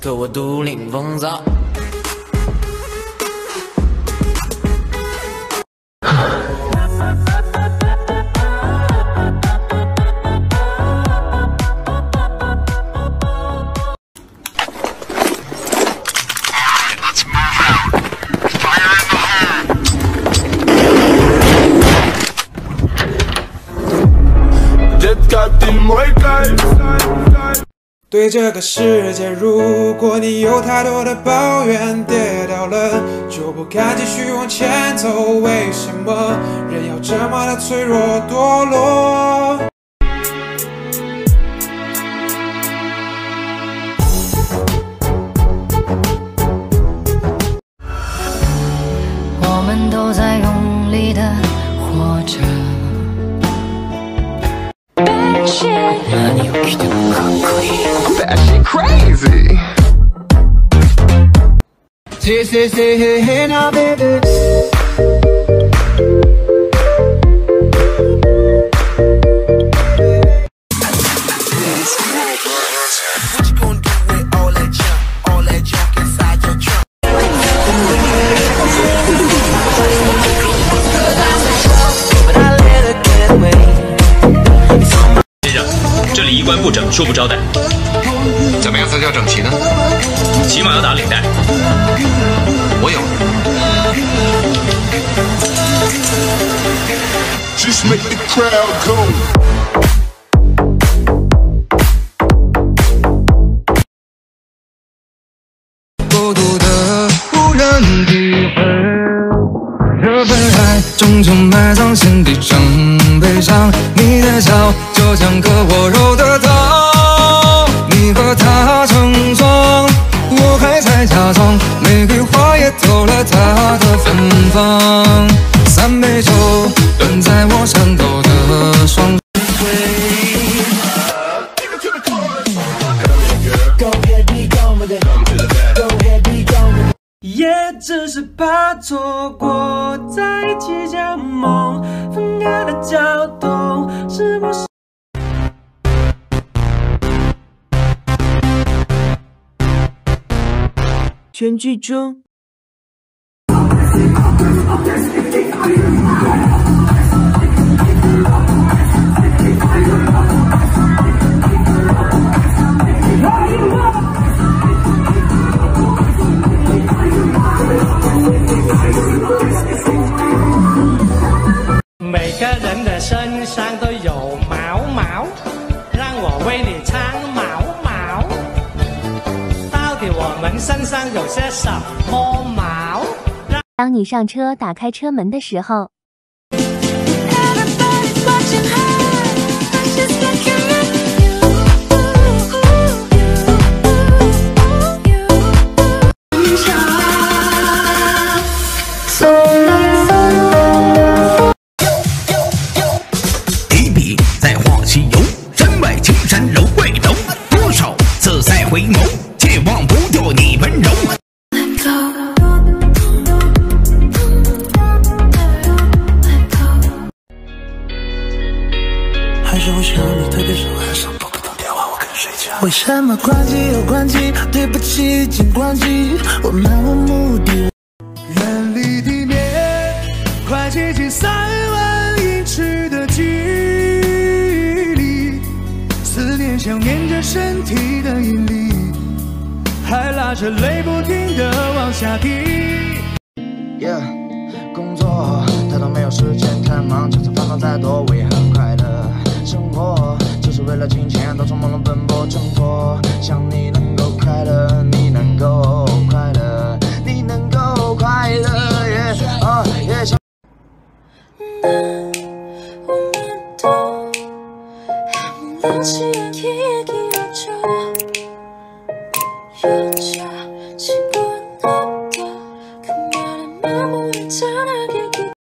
可我独领风骚。对这个世界，如果你有太多的抱怨，跌倒了就不敢继续往前走。为什么人要这么的脆弱堕落？何起きてもかっこいい。That shit crazy. Say, say, say, hey, hey, now, baby. What 不整，恕不招待。怎么样才叫整齐呢？起码要打领带。我有。Just make the crowd go. 孤独的无人理会，这份爱终究埋葬心底成悲伤。你的笑就像割我肉的芬芳。三杯酒端在我颤抖的双。也只是怕错过在一起讲梦，分开的交通是不是？全剧终。每个人的身上都有毛毛，让我为你唱毛毛。到底我们身上有些什么毛？当你上车打开车门的时候，为什么关机又关机？对不起，请关机。我漫无目的。远离地面，快接近三万英尺的距离。思念像粘着身体的引力，还拉着泪不停的往下滴。Yeah，工作太多没有时间太忙，就算烦恼再多，我也。为了金钱，到处忙碌奔波挣脱。想你能够快乐，你能够快乐，你能够快乐。